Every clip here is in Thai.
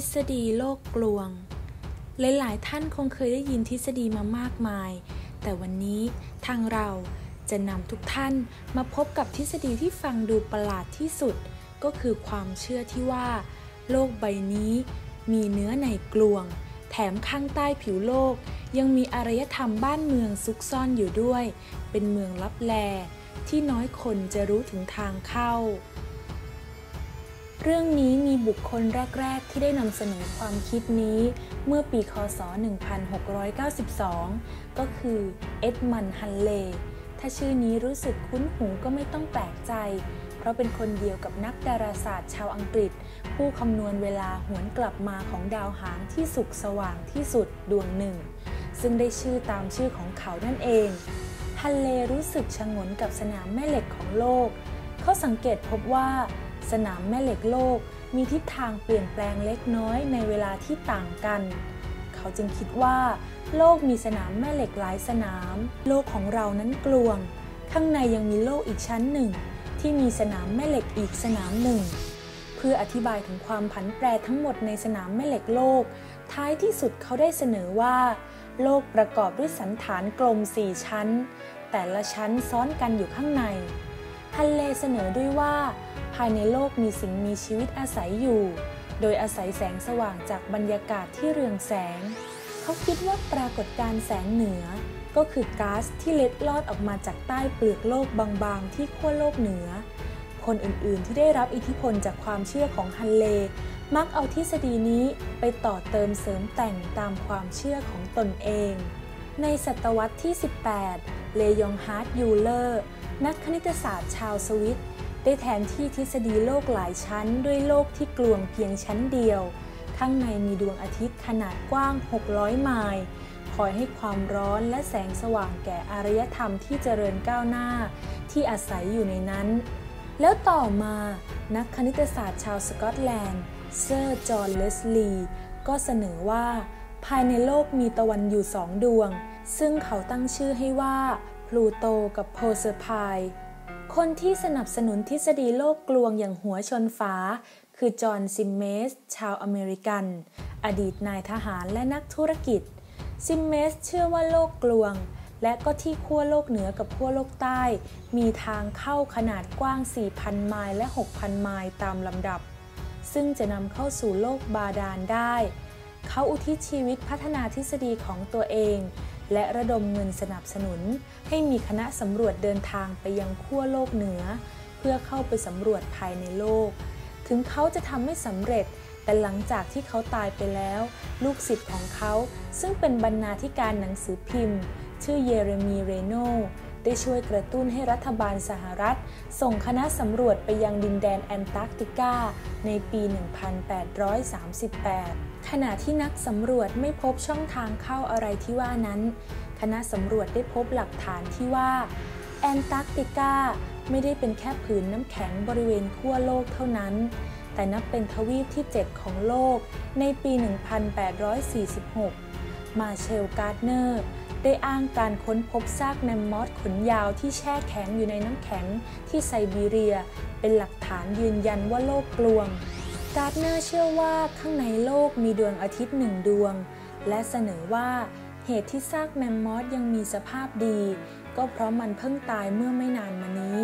ฤษฎีโลกกลวง หลาย ๆ ท่านคงเคยได้ยินทฤษฎีมามากมาย แต่วันนี้ทางเราจะนำทุกท่านมาพบกับทฤษฎีที่ฟังดูประหลาดที่สุด ก็คือความเชื่อที่ว่า โลกใบนี้มีเนื้อในกลวง แถมข้างใต้ผิวโลก ยังมีอารยธรรมบ้านเมืองซุกซ่อนอยู่ด้วย เป็นเมืองลับแลที่น้อยคนจะรู้ถึงทางเข้า เรื่องนี้มีบุคคลแรก ๆ ที่ได้นำเสนอความคิดนี้เมื่อปีคศ 1692 ก็คือเอ็ดมันฮันเล ถ้าชื่อนี้รู้สึกคุ้นหูก็ไม่ต้องแปลกใจ เพราะเป็นคนเดียวกับนักดาราศาสตร์ชาวอังกฤษ ผู้คำนวณเวลาหวนกลับมาของดาวหางที่สุกสว่างที่สุดดวงหนึ่ง ซึ่งได้ชื่อตามชื่อของเขานั่นเอง ฮันเลรู้สึกชงนกับสนามแม่เหล็กของโลก เขาสังเกตพบว่า สนามแม่เหล็กโลกมีทิศทางเปลี่ยนแปลงเล็กน้อยในเวลาที่ต่างกัน เขาจึงคิดว่า โลกมีสนามแม่เหล็กหลายสนาม โลกของเรานั้นกลวง ข้างในยังมีโลกอีกชั้นหนึ่ง ที่มีสนามแม่เหล็กอีกสนามหนึ่ง เพื่ออธิบายถึงความผันแปรทั้งหมดในสนามแม่เหล็กโลก ท้ายที่สุดเขาได้เสนอว่า โลกประกอบด้วยสันฐานกลมสี่ชั้น แต่ละชั้นซ้อนกันอยู่ข้างใน ฮันเลเสนอด้วยว่าายในโลกมีสิ่งมีชีวิตอาศัยอยู่ โดยอาศัยแสงสว่างจากบรรยากาศที่เรืองแสง เขาคิดว่าปรากฏการณ์แสงเหนือ ก็คือก๊าซที่เล็ดลอดออกมาจากใต้เปลือกโลกบางๆ ที่ขั้วโลกเหนือ คนอื่นๆที่ได้รับอิทธิพลจากความเชื่อของฮันเล มักเอาทฤษฎีนี้ไปต่อเติมเสริมแต่งตามความเชื่อของตนเอง ในศตวรรษที่ 18 เลออนฮาร์ดยูเลอร์นักคณิตศาสตร์ชาวสวิส ได้แทนที่ทฤษฎีโลกหลายชั้นด้วยโลกที่กลวงเพียงชั้นเดียว ข้างในมีดวงอาทิตย์ขนาดกว้าง 600 ไมล์คอยให้ความร้อนและแสงสว่างแก่อารยธรรมที่เจริญก้าวหน้า ที่อาศัยอยู่ในนั้น แล้วต่อมานักคณิตศาสตร์ชาวสกอตแลนด์ เซอร์จอห์นเลสลีย์ก็เสนอว่า ภายในโลกมีตะวันอยู่สองดวง ซึ่งเขาตั้งชื่อให้ว่าพลูโตกับโพรเซอร์พาย คนที่สนับสนุนทฤษฎีโลกกลวงอย่างหัวชนฟ้า คือจอห์นซิมเมส ชาวอเมริกัน อดีตนายทหารและนักธุรกิจ ซิมเมสเชื่อว่าโลกกลวง และก็ที่ขั้วโลกเหนือกับขั้วโลกใต้ มีทางเข้าขนาดกว้าง 4,000 ไมล์และ 6,000 ไมล์ตามลำดับ ซึ่งจะนำเข้าสู่โลกบาดาลได้ เขาอุทิศชีวิตพัฒนาทฤษฎีของตัวเอง และระดมเงินสนับสนุน ให้มีคณะสำรวจเดินทางไปยังขั้วโลกเหนือ เพื่อเข้าไปสำรวจภายในโลก ถึงเขาจะทำไม่สำเร็จ แต่หลังจากที่เขาตายไปแล้ว ลูกศิษย์ของเขาซึ่งเป็นบรรณาธิการหนังสือพิมพ์ ชื่อเยเรมีเรโน ได้ช่วยกระตุ้นให้รัฐบาลสหรัฐ ส่งคณะสำรวจไปยังดินแดนแอนตาร์กติกา ในปี 1838 ขณะที่นักสำรวจไม่พบช่องทางเข้าอะไรที่ว่านั้น คณะสำรวจได้พบหลักฐานที่ว่าแอนตาร์กติกาไม่ได้เป็นแค่ผืนน้ำแข็งบริเวณขั้วโลกเท่านั้น แต่นับเป็นทวีปที่ 7 ของโลกในปี 1846 มาร์แชล การ์ดเนอร์ ได้อ้างการค้นพบซากแมมมอสขนยาวที่แช่แข็งอยู่ในน้ำแข็งที่ไซบีเรีย เป็นหลักฐานยืนยันว่าโลกกลวง การ์ดเนอร์เชื่อว่าข้างในโลกมีดวงอาทิตย์หนึ่งดวง และเสนอว่าเหตุที่ซากแมมมอสยังมีสภาพดี ก็เพราะมันเพิ่งตายเมื่อไม่นานมานี้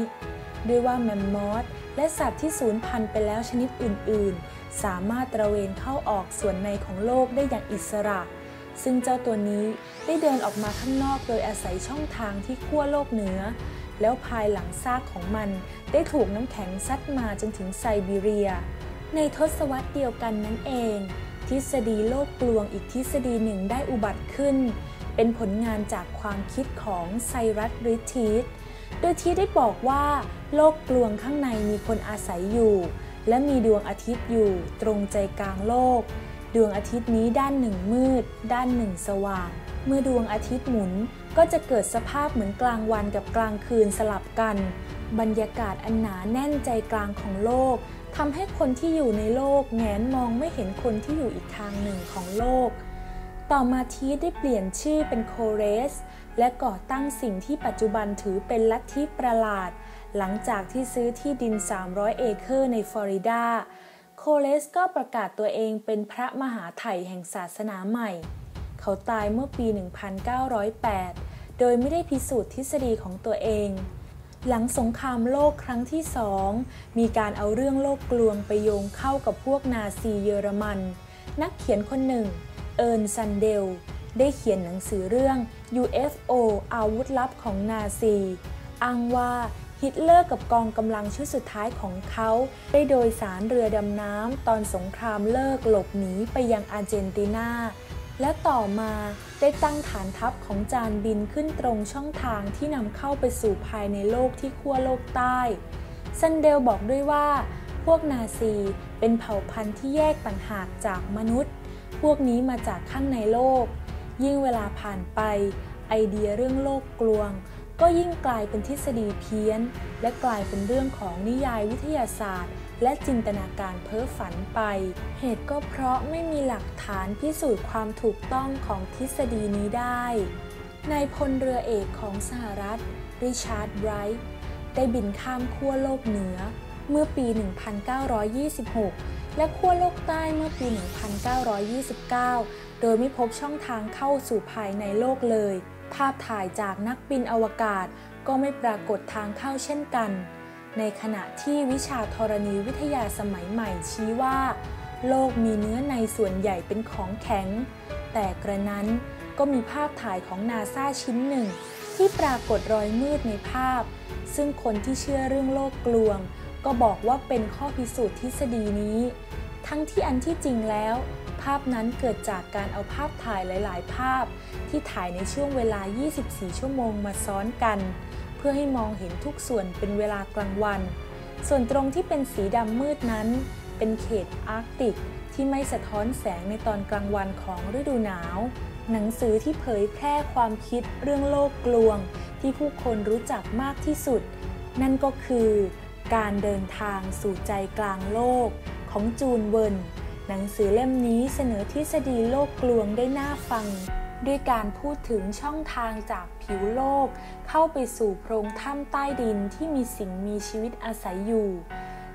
ด้วยว่าแมมมอสและสัตว์ที่สูญพันธุ์ไปแล้วชนิดอื่น ๆ สามารถตระเวนเข้าออกส่วนในของโลกได้อย่างอิสระ ซึ่งเจ้าตัวนี้ได้เดินออกมาข้างนอกโดยอาศัยช่องทางที่ขั้วโลกเหนือ แล้วภายหลังซากของมันได้ถูกน้ำแข็งซัดมาจนถึงไซบีเรีย ในทศวรรษเดียวกันนั่นเอง ทฤษฎีโลกกลวงอีกทฤษฎีหนึ่งได้อุบัติขึ้น เป็นผลงานจากความคิดของไซรัสริทีสโดยที่ได้บอกว่า โลกกลวงข้างในมีคนอาศัยอยู่ และมีดวงอาทิตย์อยู่ตรงใจกลางโลก ดวงอาทิตย์นี้ด้านหนึ่งมืด ด้านหนึ่งสว่าง เมื่อดวงอาทิตย์หมุนก็จะเกิดสภาพเหมือนกลางวันกับกลางคืนสลับกัน บรรยากาศอันหนาแน่นใจกลางของโลกทำให้คนที่อยู่ในโลกแงนมองไม่เห็นคนที่อยู่อีกทางหนึ่งของโลก ต่อมาทีได้เปลี่ยนชื่อเป็นโคเรส และก่อตั้งสิ่งที่ปัจจุบันถือเป็นลัทธิประหลาด หลังจากที่ซื้อที่ดิน 300 เอเคอร์ในฟลอริดา โคเลสก็ประกาศตัวเองเป็นพระมหาไถ่แห่งศาสนาใหม่ เขาตายเมื่อปี 1908 โดยไม่ได้พิสูจน์ทฤษฎีของตัวเอง หลังสงครามโลกครั้งที่สอง มีการเอาเรื่องโลกกลวงไปโยงเข้ากับพวกนาซีเยอรมัน นักเขียนคนหนึ่ง เอิร์นส์ซันเดล ได้เขียนหนังสือเรื่อง UFO อาวุธลับของนาซี อ้างว่า ฮิตเลอร์กับกองกำลังชุดสุดท้ายของเขา ได้โดยสารเรือดำน้ำตอนสงครามเลิกหลบหนีไปยังอาร์เจนตินาและต่อมาได้ตั้งฐานทัพของจานบินขึ้นตรงช่องทางที่นำเข้าไปสู่ภายในโลกที่ขั้วโลกใต้ซันเดลบอกด้วยว่า พวกนาซีเป็นเผ่าพันธุ์ที่แยกต่างหากจากมนุษย์ พวกนี้มาจากข้างในโลก ยิ่งเวลาผ่านไป ไอเดียเรื่องโลกกลวง ก็ยิ่งกลายเป็นทฤษฎีเพี้ยน และกลายเป็นเรื่องของนิยายวิทยาศาสตร์ และจินตนาการเพ้อฝันไป เหตุก็เพราะไม่มีหลักฐานพิสูจน์ความถูกต้องของทฤษฎีนี้ได้นายพลเรือเอกของสหรัฐ ริชาร์ดไบรท์ได้บินข้ามขั้วโลกเหนือเมื่อปี 1926 และขั้วโลกใต้เมื่อปี 1929 โดยไม่พบช่องทางเข้าสู่ภายในโลกเลย ภาพถ่ายจากนักบินอวกาศก็ไม่ปรากฏทางเข้าเช่นกัน ในขณะที่วิชาธรณีวิทยาสมัยใหม่ชี้ว่า โลกมีเนื้อในส่วนใหญ่เป็นของแข็ง แต่กระนั้นก็มีภาพถ่ายของนาซาชิ้นหนึ่ง ที่ปรากฏรอยมืดในภาพ ซึ่งคนที่เชื่อเรื่องโลกกลวง ก็บอกว่าเป็นข้อพิสูจน์ทฤษฎีนี้ ทั้งที่อันที่จริงแล้วาพนั้นเกิดจากการเอาภาพถ่ายหลาย ๆ ภาพ ที่ถ่ายในช่วงเวลา 24 ชั่วโมงมาซ้อนกัน เพื่อให้มองเห็นทุกส่วนเป็นเวลากลางวัน ส่วนตรงที่เป็นสีดำมืดนั้น เป็นเขตอาร์กติกที่ไม่สะท้อนแสงในตอนกลางวันของฤดูหนาว หนังสือที่เผยแพร่ความคิดเรื่องโลกกลวง ที่ผู้คนรู้จักมากที่สุด นั่นก็คือ การเดินทางสู่ใจกลางโลกของจูนเวิร์น หนังสือเล่มนี้เสนอทฤษฎีโลกกลวงได้น่าฟัง ด้วยการพูดถึงช่องทางจากผิวโลก เข้าไปสู่โพรงถ้ำใต้ดินที่มีสิ่งมีชีวิตอาศัยอยู่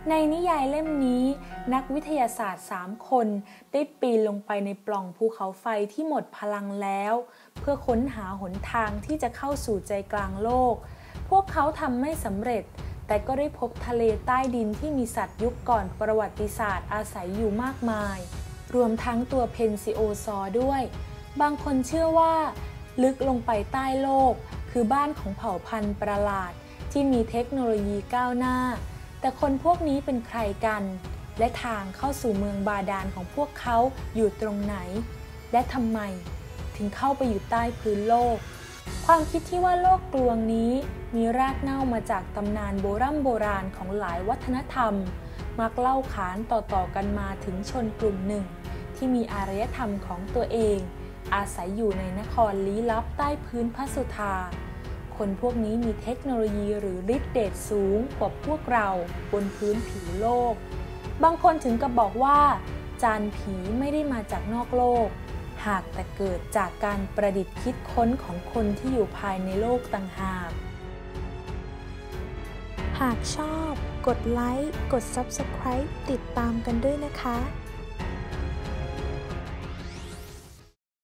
ในนิยายเล่มนี้ นักวิทยาศาสตร์ 3 คน ได้ปีนลงไปในปล่องภูเขาไฟที่หมดพลังแล้ว เพื่อค้นหาหนทางที่จะเข้าสู่ใจกลางโลก พวกเขาทำไม่สำเร็จ แต่ก็ได้พบทะเลใต้ดินที่มีสัตว์ยุคก่อนประวัติศาสตร์อาศัยอยู่มากมาย รวมทั้งตัวเพลซิโอซอร์ด้วย บางคนเชื่อว่า ลึกลงไปใต้โลก คือบ้านของเผ่าพันธุ์ประหลาด ที่มีเทคโนโลยีก้าวหน้า แต่คนพวกนี้เป็นใครกัน และทางเข้าสู่เมืองบาดาลของพวกเขาอยู่ตรงไหน และทำไม ถึงเข้าไปอยู่ใต้พื้นโลก ความคิดที่ว่าโลกกลวงนี้มีรากเน่ามาจากตำนานโบรโบราณของหลายวัฒนธรรม มักเล่าขานต่อๆกันมาถึงชนกลุ่มหนึ่ง ที่มีอารยธรรมของตัวเอง อาศัยอยู่ในนครลี้ลับใต้พื้นพระสุธา คนพวกนี้มีเทคโนโลยีหรือฤทธิ์เดชสูงกว่าพวกเราบนพื้นผิวโลก บางคนถึงกับบอกว่า จานผีไม่ได้มาจากนอกโลก หากแต่เกิดจากการประดิษฐ์คิดค้นของคนที่อยู่ภายในโลกต่างหาก หากชอบ กดไลค์ กด Subscribe ติดตามกันด้วยนะคะ